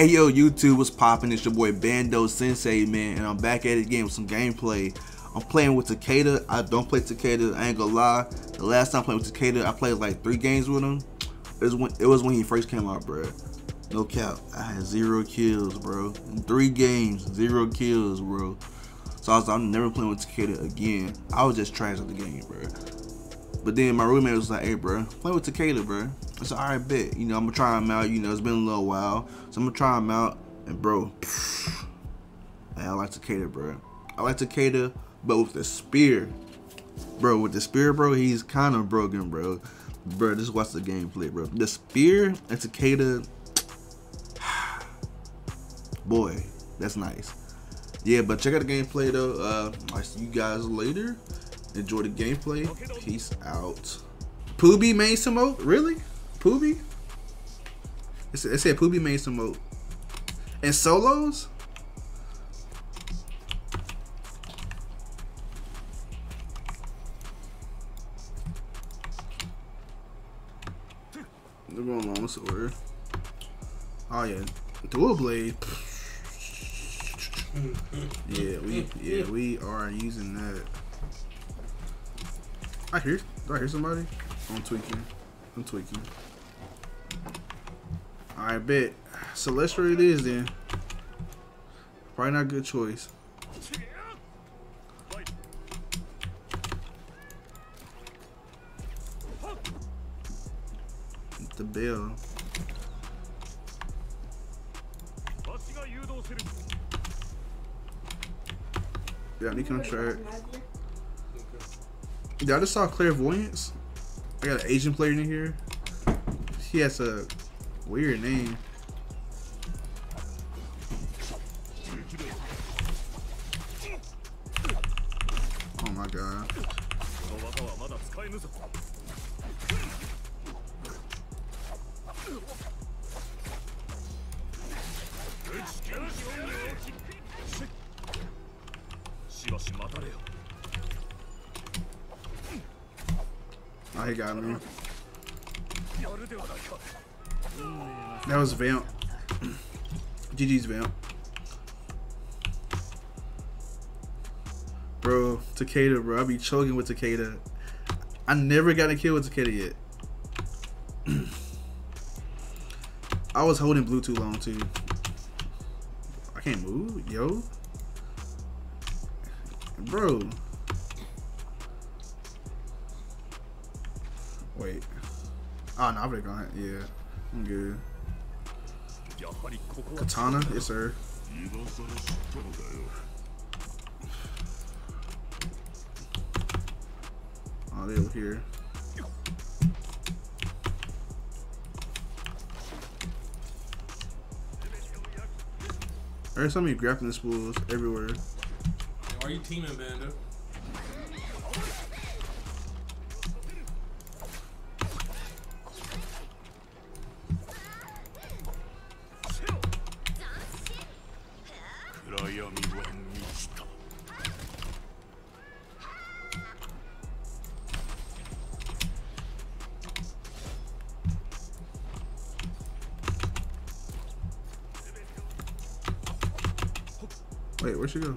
Hey yo, YouTube, what's poppin'? It's your boy Bando Sensei, man, and I'm back at it again with some gameplay. I'm playing with Takeda. I don't play Takeda, I ain't gonna lie. The last time I played with Takeda, I played like three games with him. It was when, it was when he first came out, bro. No cap. I had zero kills, bro. In three games, zero kills, bro. So I was I'm never playing with Takeda again. I was just trash at the game, bro. But then my roommate was like, hey, bro, play with Takeda, bro. I said, all right, bet. You know, I'm to try him out. You know, it's been a little while. So I'm to try him out. And, bro, man, I like Takeda, bro. I like Takeda, but with the spear. Bro, with the spear, bro, he's kind of broken, bro. Bro, just watch the gameplay, bro. The spear and Takeda, boy, that's nice. Yeah, but check out the gameplay, though. Uh, I'll see you guys later. Enjoy the gameplay. Peace out. Pooby made some mode? Really? Pooby? It said, it Pooby made some mode. And solos? They're going long sword. Oh yeah. Dual blade. yeah, we yeah, we are using that. I hear. Do I hear somebody? I'm tweaking. I'm tweaking. I bet. Celestial it is then. Probably not a good choice. The bell. Yeah, me contract. Yeah, I just saw clairvoyance. I got an Asian player in here. He has a weird name. Oh my god. Oh, he got me. That was Vamp. GG's Vamp. Bro, Takeda, bro. I be choking with Takeda. I never got a kill with Takeda yet. I was holding blue too long too. I can't move, yo. Bro. Wait. Oh, no, I'm gonna Yeah, I'm good. Katana? Yes, sir. Oh, they over here. There's so many grappling spools everywhere. Why are you teaming, Bando? Wait, where'd she go?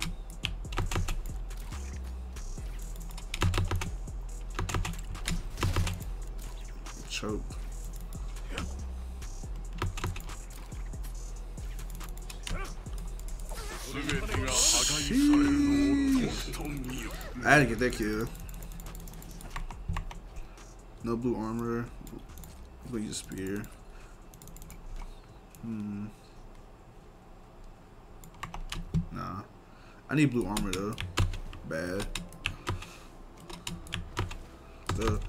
Choke. I had to get that kill. No blue armor. Use spear. Hmm. I need blue armor though. Bad. So,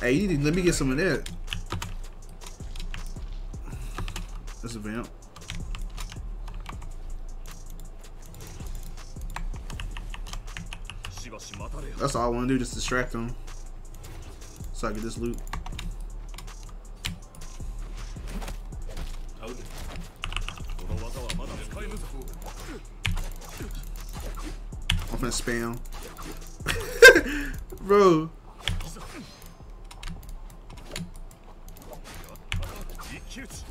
hey, you need let me get some of that. That's a vamp. That's all I want to do, just distract them. So I get this loot. finna spam. Bro.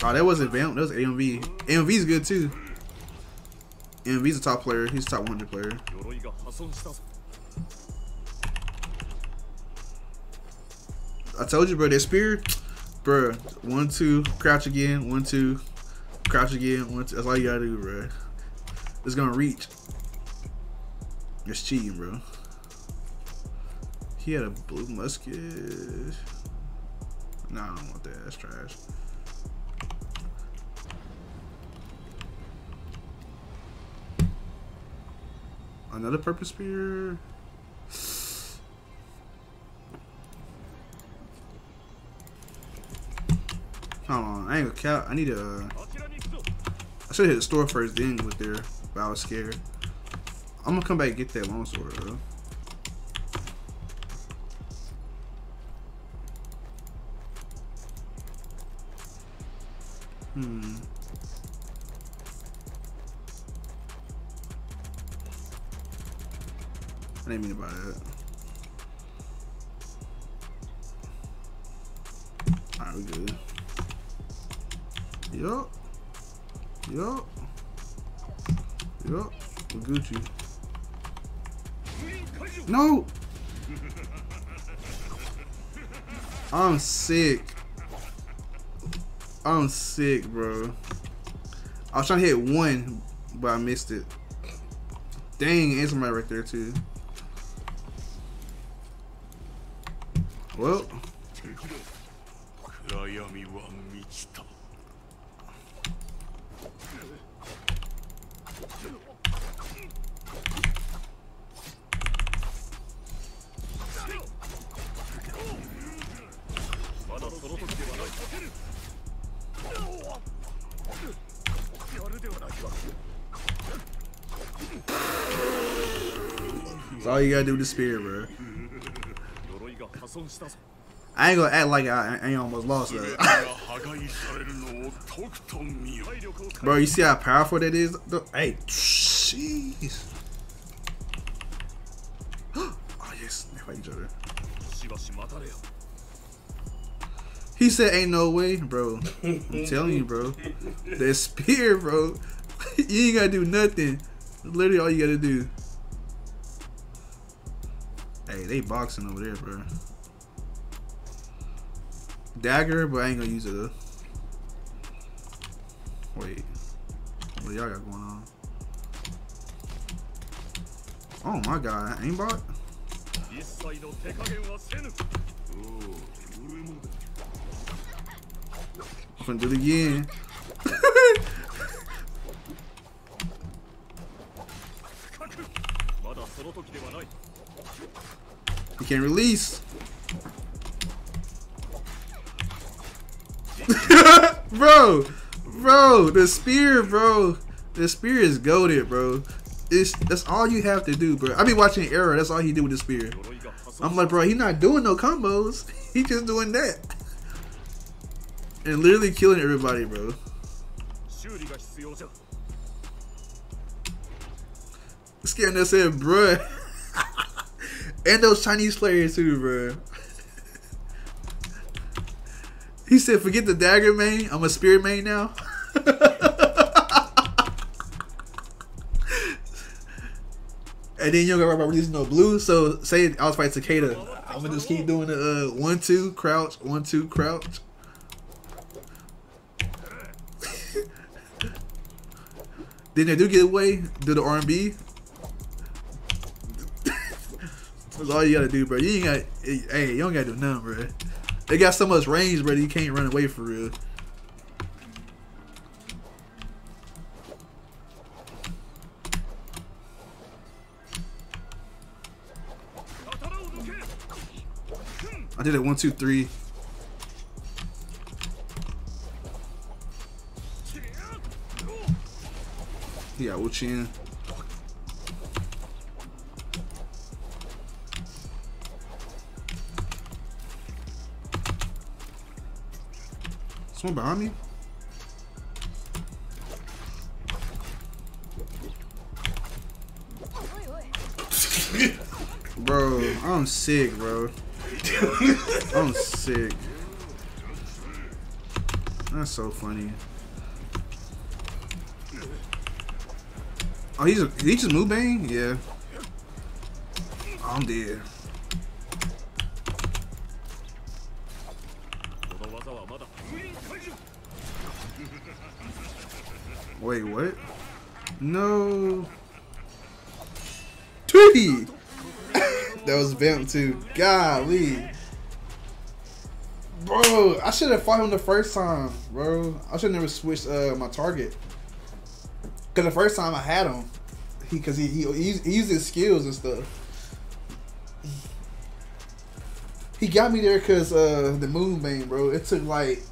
Oh, that wasn't Vamp. That was AMV. AMV's good too. AMV's a top player. He's a top 100 player. I told you, bro. That spear, bro. One, two, crouch again. One, two, crouch again. One, two. That's all you gotta do, bro. It's gonna reach. Cheating, bro. He had a blue musket. No, I don't want that. That's trash. Another purple spear. Come on, I ain't gonna count. I need a. Uh, I should hit the store first, then with there, but I was scared. I'm gonna come back and get that long sword, though. Hmm. I didn't mean buy that. Alright, we good. Yup. Yup. Yup. We're Gucci. No! I'm sick. I'm sick, bro. I was trying to hit one, but I missed it. Dang, and somebody right there too. Well, all you gotta do with the spear, bro. I ain't gonna act like I, I ain't almost lost that. bro, you see how powerful that is? Hey, jeez. oh yes, they fight each other. He said, "Ain't no way, bro." I'm telling you, bro. That spear, bro. you ain't gotta do nothing. Literally, all you gotta do. Hey, they boxing over there, bro. Dagger, but I ain't gonna use it though. Wait. What y'all got going on? Oh my god, aimbot? I'm gonna do it again. We can't release. bro, bro, the spear, bro. The spear is goaded, bro. It's that's all you have to do, bro. I be watching Arrow. That's all he did with the spear. I'm like, bro, He's not doing no combos. he just doing that and literally killing everybody, bro. Scan that said, bruh. and those Chinese players too, bro. he said, forget the dagger main. I'm a spirit main now. and then you don't got releasing no blue. So say I was fighting Takeda. I'm gonna just keep doing the uh, one two crouch, one two crouch. then they do get away, do the R&B. That's all you gotta do, bro. You ain't got, hey, you don't gotta do nothing, bro. They got so much range, bro. You can't run away for real. I did it one, two, three. He got Someone behind me? Bro, I'm sick, bro. I'm sick. That's so funny. Oh, he's a, he just move bang? Yeah. I'm dead. Wait, what? No. Tootie! that was Vamp too. Golly. Bro, I should have fought him the first time, bro. I should never switched uh, my target. Cause the first time I had him, he cause he he, he, he used his skills and stuff. He got me there cause uh, the moonbane, bro. It took like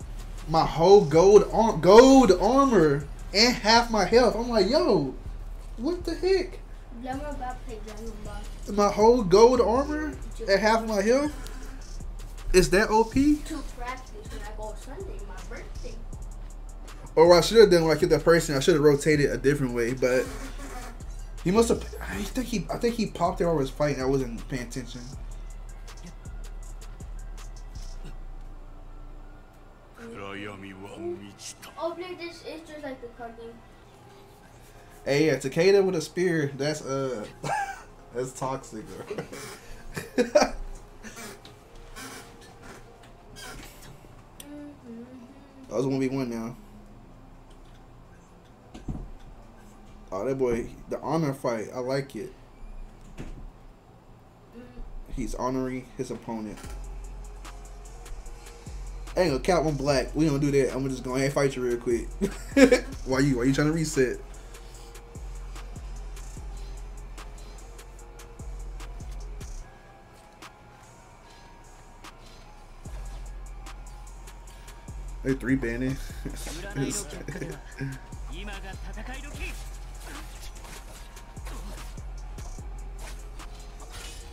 my whole gold arm, gold armor and half my health. I'm like, yo, what the heck? Glamour about play Glamour Ball My whole gold armor and half my health. Is that OP? to practice when I go Sunday, my birthday. Or I should have done like the person. I should have rotated a different way, but he must have. I think he. I think he popped there while I was fighting. I wasn't paying attention. Oh, play this is just like the card game. Hey, yeah, Takeda with a spear. That's uh, that's toxic. Bro. Mm-hmm. That was one v one now. Oh, that boy, the honor fight. I like it. He's honoring his opponent. I ain't gonna count one black. We don't do that. I'm gonna just go ahead and fight you real quick. why you? Why you trying to reset? They three banning.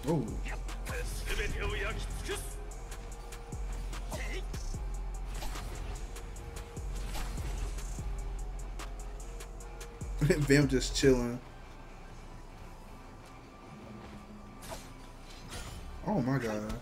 oh. Bim just chilling. Oh my god.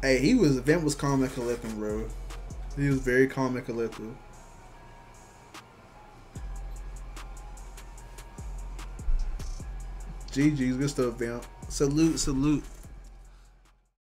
Hey, he was Vamp was calm and collected, bro. He was very calm and collected. GG's good stuff, Vamp. Salute, salute.